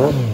Mm-hmm.